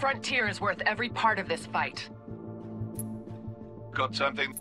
frontier is worth every part of this fight. Got something?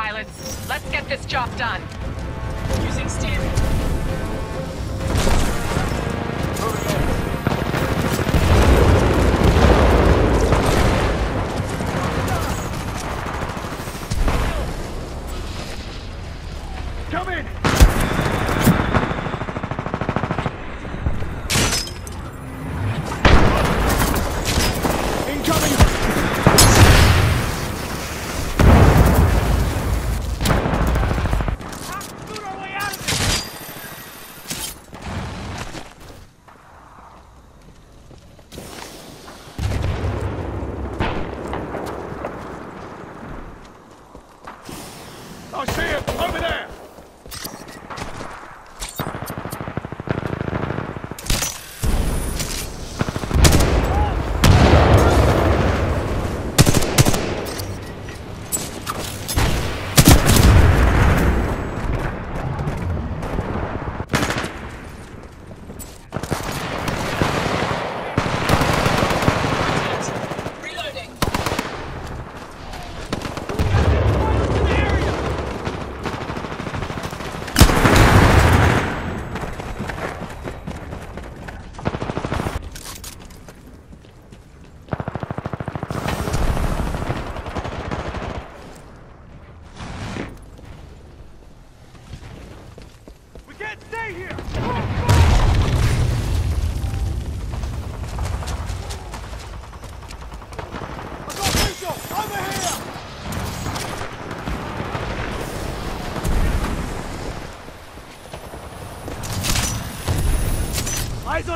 pilots. Let's get this job done. Using standard. I see!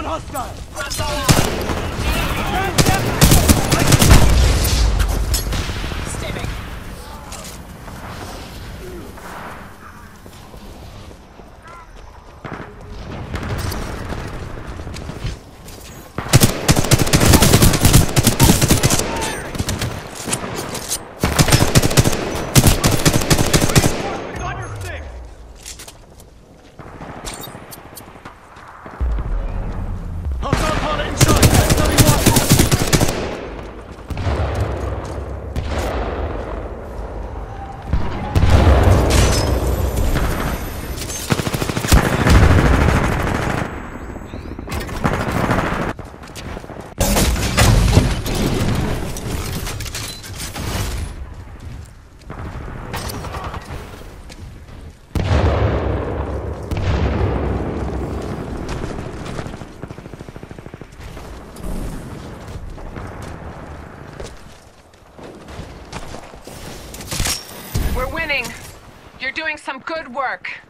hostile! Good work.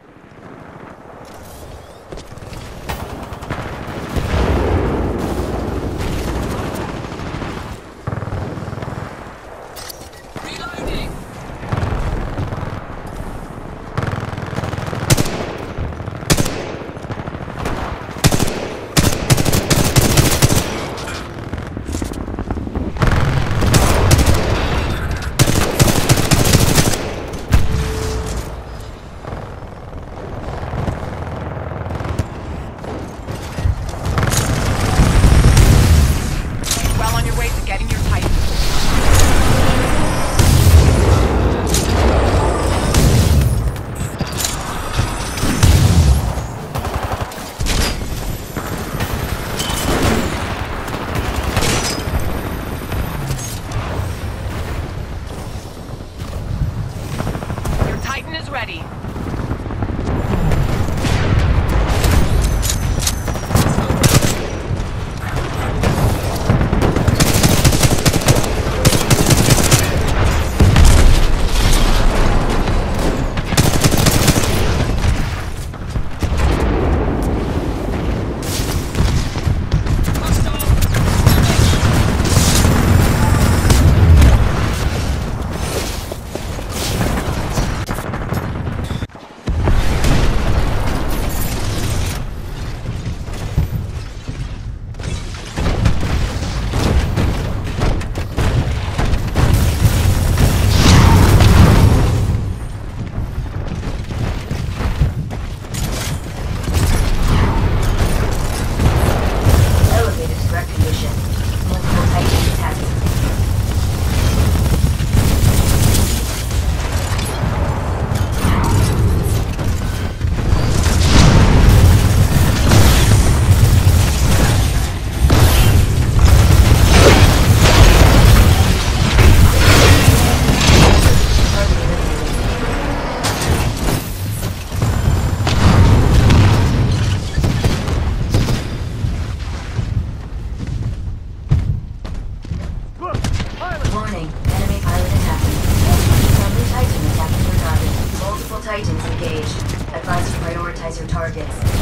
Prioritize your targets.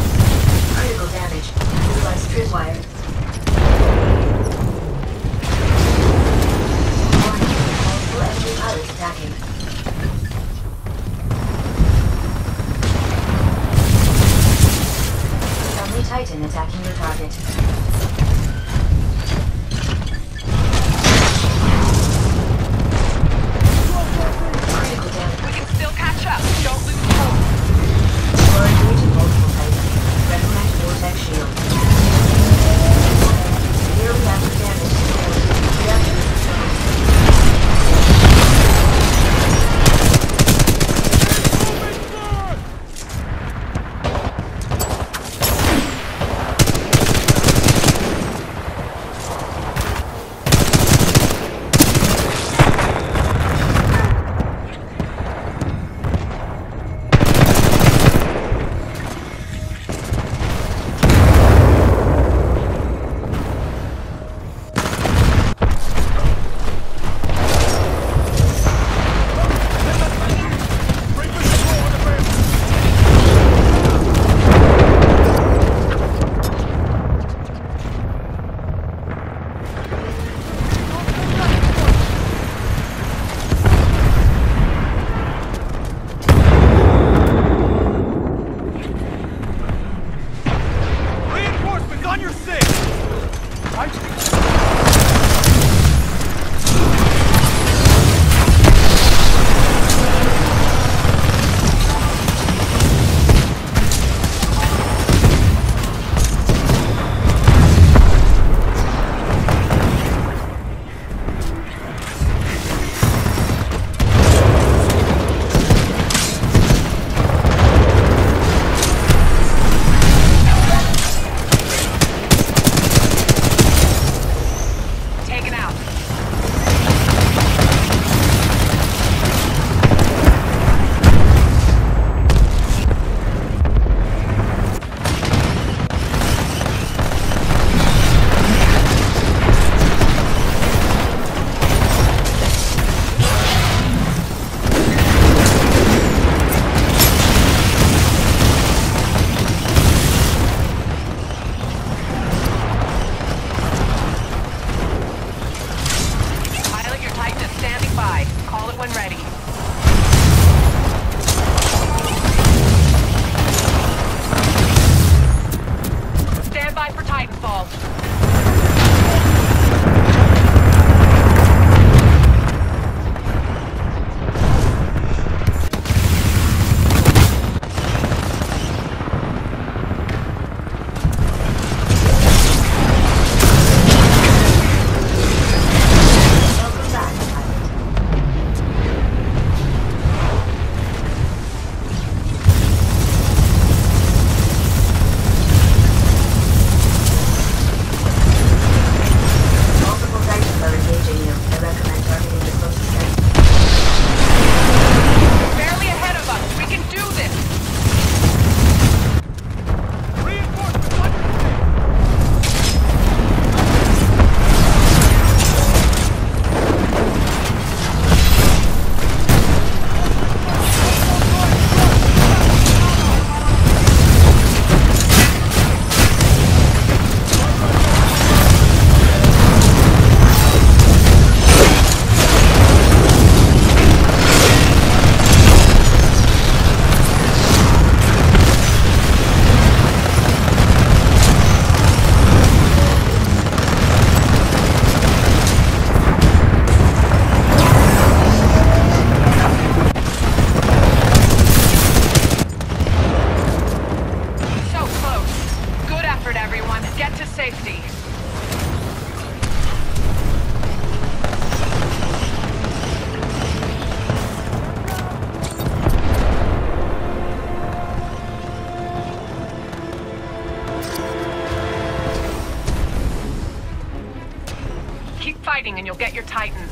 Titan.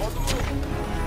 On the move.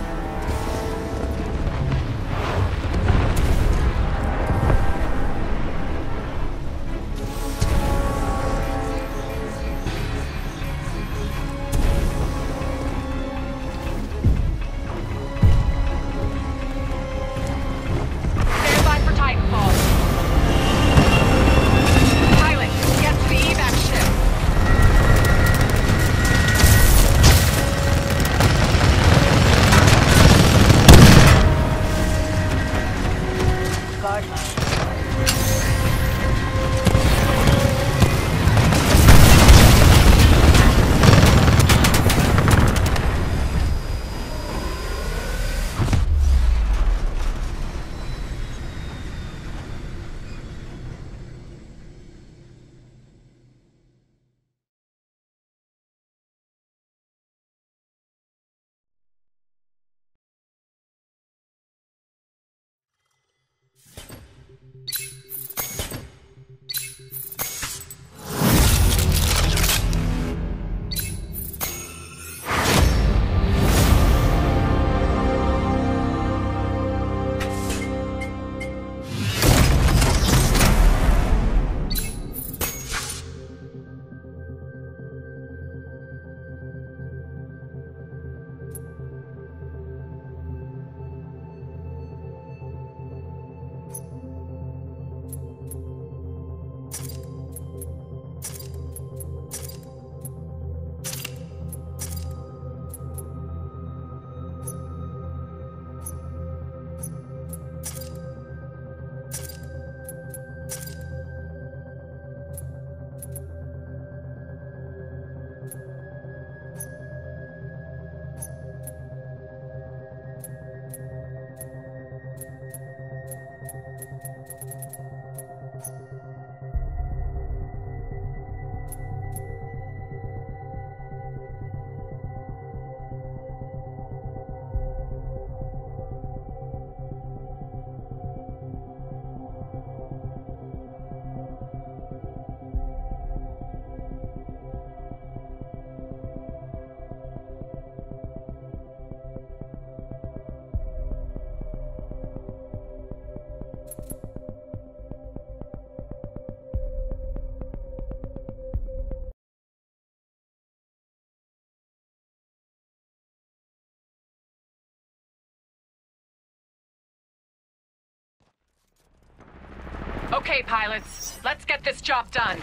Okay, pilots, let's get this job done.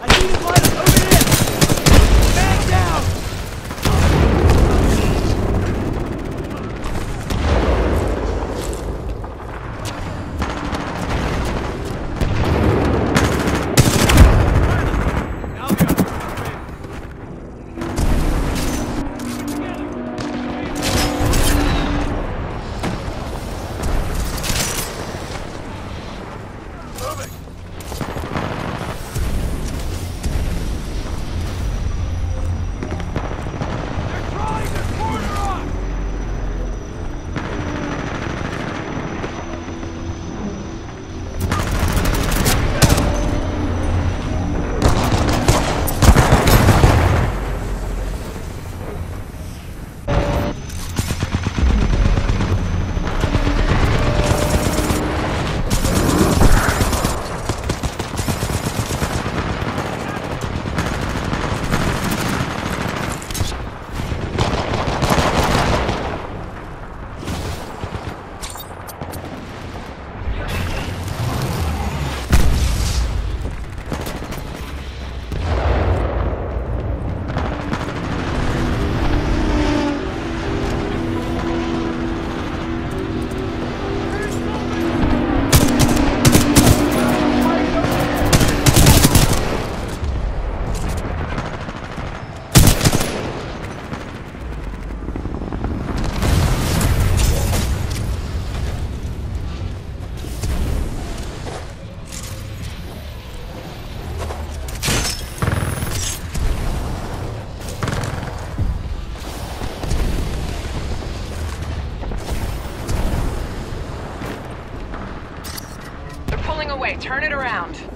I need a Turn it around.